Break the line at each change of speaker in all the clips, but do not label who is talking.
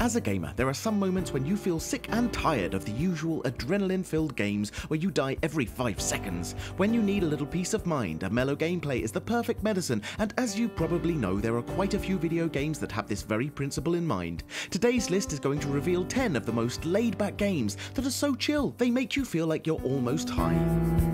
As a gamer, there are some moments when you feel sick and tired of the usual adrenaline filled games where you die every 5 seconds. When you need a little peace of mind, a mellow gameplay is the perfect medicine, and as you probably know, there are quite a few video games that have this very principle in mind. Today's list is going to reveal 10 of the most laid back games that are so chill they make you feel like you're almost high.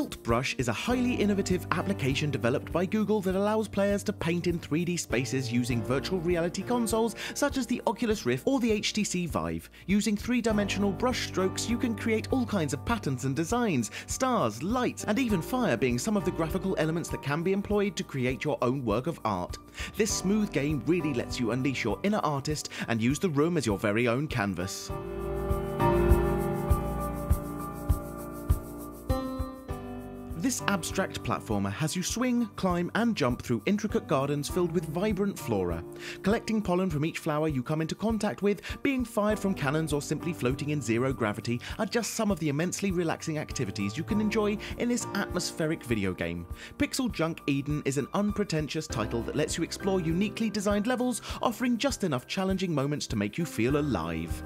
Tilt Brush is a highly innovative application developed by Google that allows players to paint in 3D spaces using virtual reality consoles such as the Oculus Rift or the HTC Vive. Using three-dimensional brush strokes, you can create all kinds of patterns and designs, stars, lights, and even fire being some of the graphical elements that can be employed to create your own work of art. This smooth game really lets you unleash your inner artist and use the room as your very own canvas. This abstract platformer has you swing, climb, and jump through intricate gardens filled with vibrant flora. Collecting pollen from each flower you come into contact with, being fired from cannons, or simply floating in zero gravity are just some of the immensely relaxing activities you can enjoy in this atmospheric video game. Pixel Junk Eden is an unpretentious title that lets you explore uniquely designed levels, offering just enough challenging moments to make you feel alive.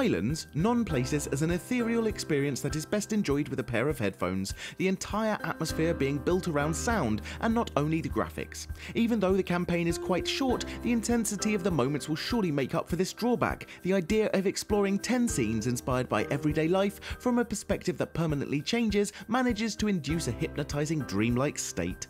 Islands, non places as an ethereal experience that is best enjoyed with a pair of headphones, the entire atmosphere being built around sound and not only the graphics. Even though the campaign is quite short, the intensity of the moments will surely make up for this drawback. The idea of exploring 10 scenes inspired by everyday life from a perspective that permanently changes manages to induce a hypnotizing dreamlike state.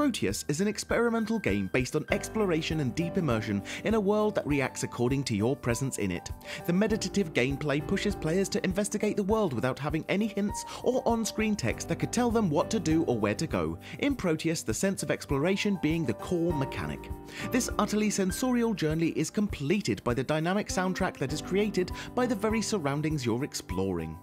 Proteus is an experimental game based on exploration and deep immersion in a world that reacts according to your presence in it. The meditative gameplay pushes players to investigate the world without having any hints or on screen text that could tell them what to do or where to go. In Proteus, the sense of exploration being the core mechanic. This utterly sensorial journey is completed by the dynamic soundtrack that is created by the very surroundings you're exploring.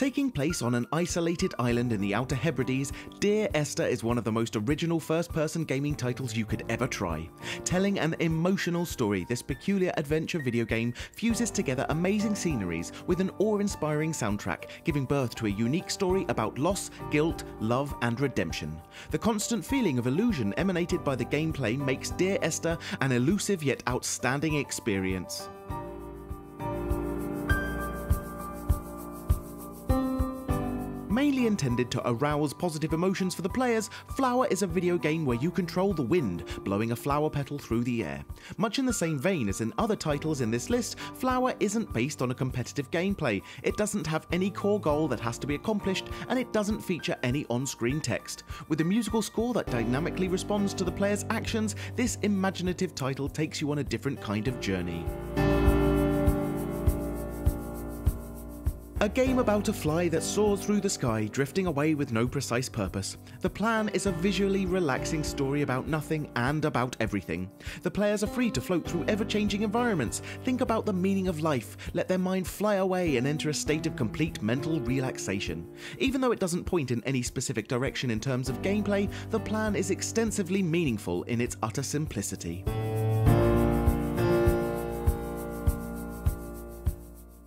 Taking place on an isolated island in the Outer Hebrides, Dear Esther is one of the most original first person gaming titles you could ever try. Telling an emotional story, this peculiar adventure video game fuses together amazing sceneries with an awe inspiring soundtrack, giving birth to a unique story about loss, guilt, love, and redemption. The constant feeling of illusion emanated by the gameplay makes Dear Esther an elusive yet outstanding experience. Mainly intended to arouse positive emotions for the players, Flower is a video game where you control the wind, blowing a flower petal through the air. Much in the same vein as in other titles in this list, Flower isn't based on a competitive gameplay, it doesn't have any core goal that has to be accomplished, and it doesn't feature any on-screen text. With a musical score that dynamically responds to the player's actions, this imaginative title takes you on a different kind of journey. A game about a fly that soars through the sky, drifting away with no precise purpose. The plan is a visually relaxing story about nothing and about everything. The players are free to float through ever changing environments, think about the meaning of life, let their mind fly away and enter a state of complete mental relaxation. Even though it doesn't point in any specific direction in terms of gameplay, the plan is extensively meaningful in its utter simplicity.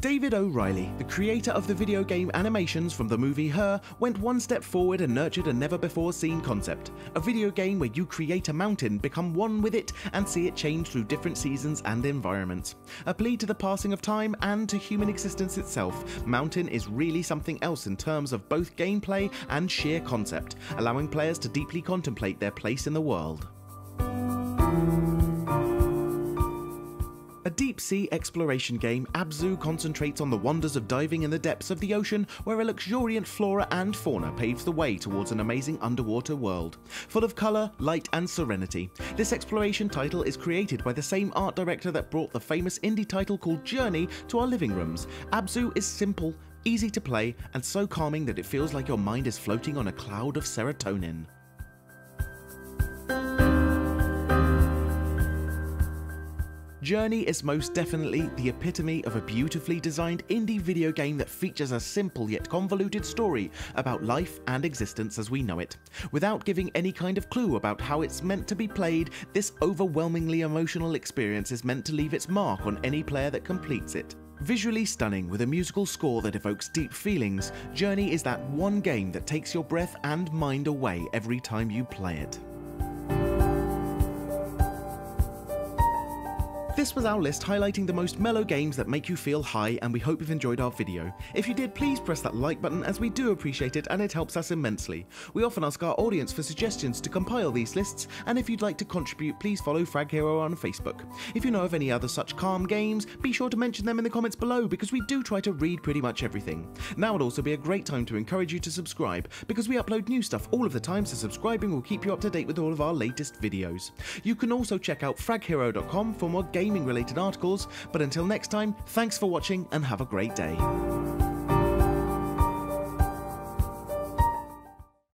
David O'Reilly, the creator of the video game animations from the movie Her, went one step forward and nurtured a never before seen concept. A video game where you create a mountain, become one with it, and see it change through different seasons and environments. A plea to the passing of time and to human existence itself, Mountain is really something else in terms of both gameplay and sheer concept, allowing players to deeply contemplate their place in the world. A deep sea exploration game, Abzu concentrates on the wonders of diving in the depths of the ocean, where a luxuriant flora and fauna paves the way towards an amazing underwater world. Full of colour, light, and serenity. This exploration title is created by the same art director that brought the famous indie title called Journey to our living rooms. Abzu is simple, easy to play, and so calming that it feels like your mind is floating on a cloud of serotonin. Journey is most definitely the epitome of a beautifully designed indie video game that features a simple yet convoluted story about life and existence as we know it. Without giving any kind of clue about how it's meant to be played, this overwhelmingly emotional experience is meant to leave its mark on any player that completes it. Visually stunning with a musical score that evokes deep feelings, Journey is that one game that takes your breath and mind away every time you play it. This was our list highlighting the most mellow games that make you feel high and we hope you've enjoyed our video. If you did, please press that like button as we do appreciate it and it helps us immensely. We often ask our audience for suggestions to compile these lists and if you'd like to contribute, please follow Frag Hero on Facebook. If you know of any other such calm games, be sure to mention them in the comments below because we do try to read pretty much everything. Now would also be a great time to encourage you to subscribe because we upload new stuff all of the time so subscribing will keep you up to date with all of our latest videos. You can also check out fraghero.com for more games gaming related articles. But until next time, thanks for watching and have a great day.